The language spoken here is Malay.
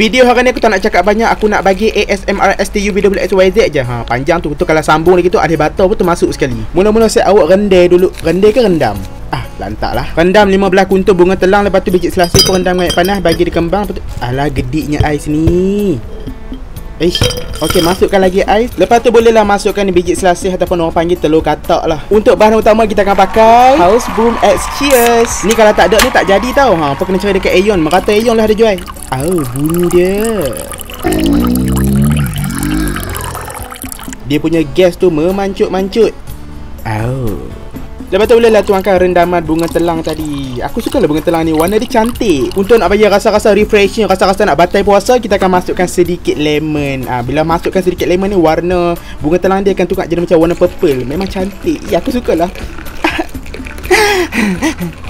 Video hari ni aku tak nak cakap banyak Aku nak bagi ASMR STUBWXYZ je ha, Panjang tu Betul kalau sambung lagi tu Ada batal pun termasuk sekali Mula-mula saya awak rendai dulu Rendai ke rendam? Ah, lantak lah Rendam 15 kuntul bunga telang Lepas tu biji selasih pun rendam air panas Bagi dia kembang tu Alah gediknya ais ni Ish. Okey, masukkan lagi ais. Lepas tu bolehlah masukkan biji selasih ataupun orang panggil telur katak lah. Untuk bahan utama kita akan pakai House Boom X Cheers. Ni kalau tak ada ni tak jadi tau. Ha, apa kena cari dekat Aeon. Merata Aeon lah ada jual. Oh, bunyi dia. Dia punya gas tu memancut-mancut. Oh. Lepas tu bolehlah tuangkan rendaman bunga telang tadi. Aku suka lah bunga telang ni. Warna dia cantik. Untuk nak bagi rasa-rasa refreshing Rasa-rasa nak batai puasa Kita akan masukkan sedikit lemon. Ha, Bila masukkan sedikit lemon ni Warna bunga telang dia akan tukar jadi macam warna purple. Memang cantik. Ya aku suka lah